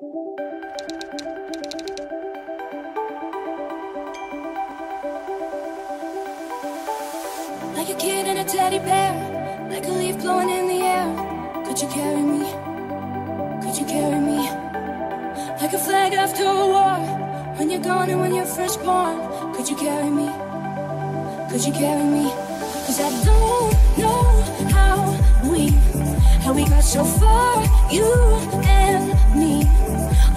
Like a kid in a teddy bear, like a leaf blowing in the air. Could you carry me? Could you carry me? Like a flag after a war, when you're gone and when you're first born. Could you carry me? Could you carry me? Cause I don't know how we, how we got so far, you and.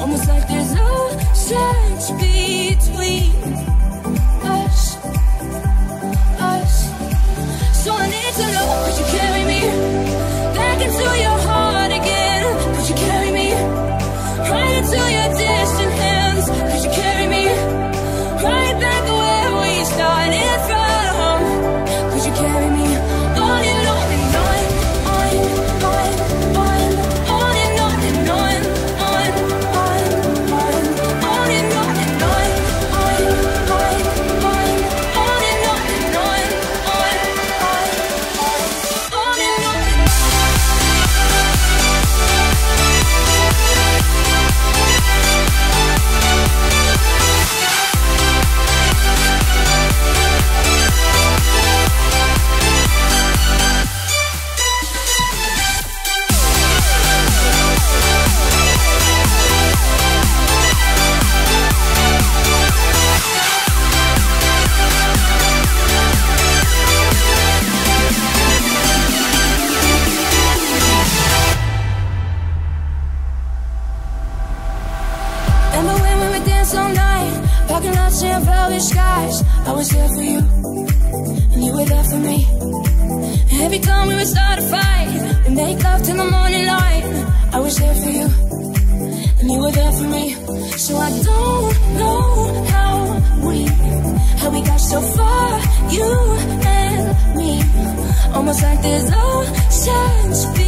Almost like there's oceans between and velvet skies. I was there for you, and you were there for me. Every time we would start a fight, we make love till the morning light. I was there for you, and you were there for me. So I don't know how we, how we got so far, you and me. Almost like there's oceans